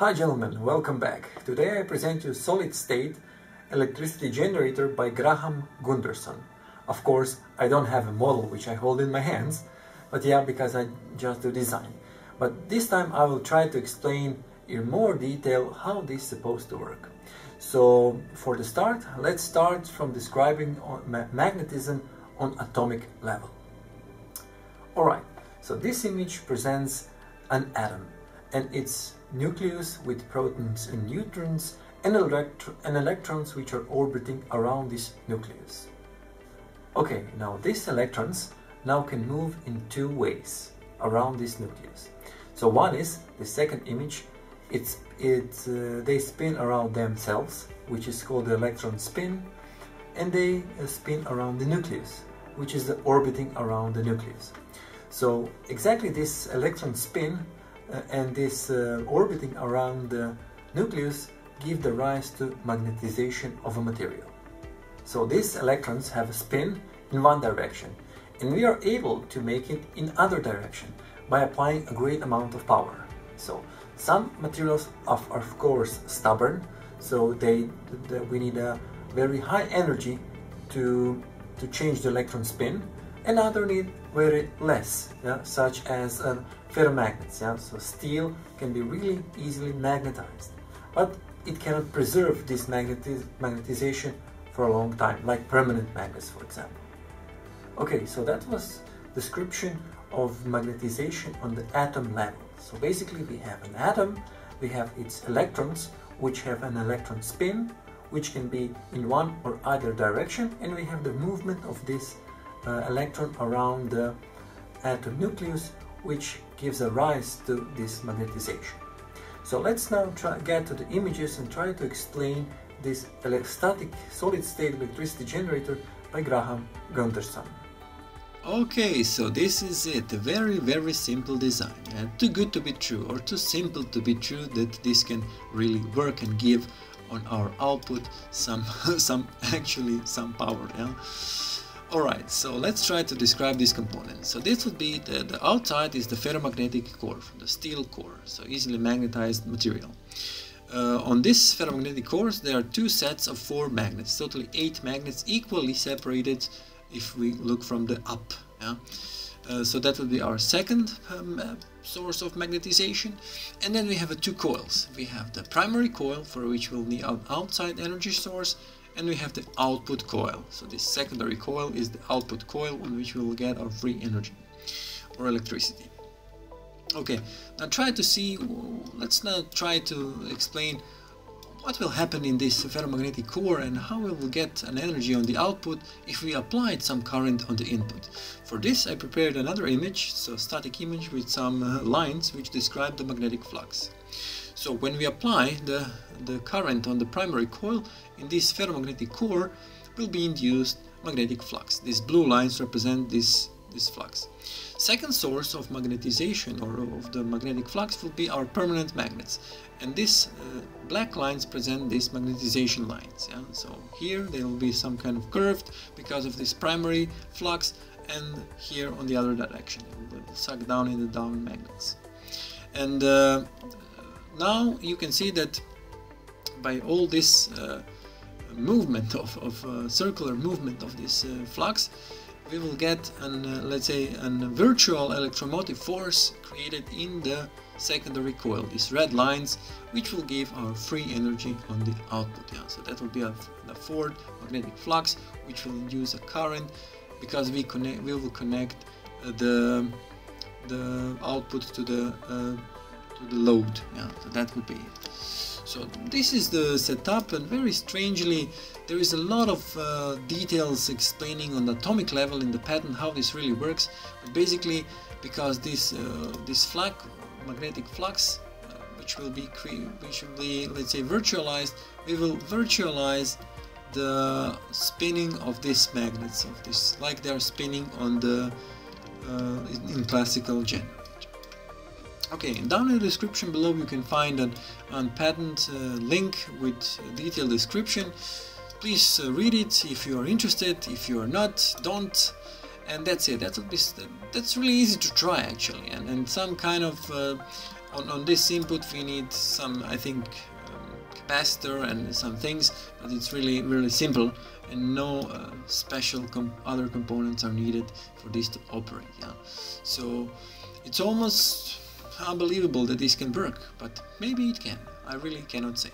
Hi gentlemen, welcome back. Today I present you solid state electricity generator by Graham Gunderson. Of course, I don't have a model which I hold in my hands, but yeah, because I just do design. But this time I will try to explain in more detail how this is supposed to work. So for the start, let's start from describing magnetism on atomic level. Alright, so this image presents an atom and its nucleus with protons and neutrons and, electro and electrons which are orbiting around this nucleus. Okay, now these electrons now can move in two ways around this nucleus. So one is the second image it's it's uh, they spin around themselves which is called the electron spin and they uh, spin around the nucleus which is the orbiting around the nucleus so exactly this electron spin and this uh, orbiting around the nucleus give the rise to magnetization of a material. So these electrons have a spin in one direction and we are able to make it in other direction by applying a great amount of power. So some materials are of course stubborn, so they, they, we need a very high energy to, to change the electron spin, and other need very less, yeah, such as uh, ferromagnets. Yeah? So steel can be really easily magnetized, but it cannot preserve this magnetiz magnetization for a long time, like permanent magnets, for example. Okay, so that was description of magnetization on the atom level. So basically we have an atom, we have its electrons, which have an electron spin, which can be in one or other direction, and we have the movement of this electron around the atom nucleus, which gives a rise to this magnetization. So let's now try, get to the images and try to explain this static solid-state electricity generator by Graham Gunderson. Okay, so this is it, a very very simple design, uh, too good to be true or too simple to be true that this can really work and give on our output some, some actually some power, yeah? Alright, so let's try to describe these components. So this would be, the, the outside is the ferromagnetic core, the steel core, so easily magnetized material. Uh, on this ferromagnetic core there are two sets of four magnets, totally eight magnets equally separated if we look from the up. Yeah? Uh, so that would be our second um, uh, source of magnetization. And then we have uh, two coils. We have the primary coil for which we'll need an outside energy source and we have the output coil. So this secondary coil is the output coil on which we will get our free energy or electricity. Okay, now try to see, let's now try to explain what will happen in this ferromagnetic core and how we will get an energy on the output if we applied some current on the input. For this I prepared another image, so static image with some uh, lines which describe the magnetic flux. So when we apply the, the current on the primary coil in this ferromagnetic core will be induced magnetic flux. These blue lines represent this, this flux. Second source of magnetization or of the magnetic flux will be our permanent magnets and these uh, black lines present these magnetization lines yeah? so here there will be some kind of curved because of this primary flux and here on the other direction it will suck down in the down magnets and uh, now you can see that by all this uh, movement of, of uh, circular movement of this uh, flux we will get an uh, let's say a virtual electromotive force created in the secondary coil these red lines which will give our free energy on the output yeah. So that will be a, the forward magnetic flux which will induce a current because we connect we will connect uh, the the output to the uh, to the load yeah so that would be it so this is the setup and very strangely there is a lot of uh, details explaining on the atomic level in the patent how this really works. But basically because this uh, this flux, magnetic flux uh, which will be which will be let's say virtualized, we will virtualize the spinning of these magnets of this like they are spinning on the uh, in classical generator. Okay, down in the description below you can find an, an patent uh, link with detailed description. Please uh, read it if you are interested, if you are not, don't. And that's it, that would be, that's really easy to try actually. And, and some kind of uh, on, on this input we need some I think um, capacitor and some things but it's really really simple and no uh, special other components are needed for this to operate yeah so it's almost unbelievable that this can work but maybe it can. I really cannot say.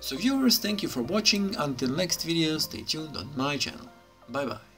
So viewers thank you for watching. Until next video stay tuned on my channel. Bye bye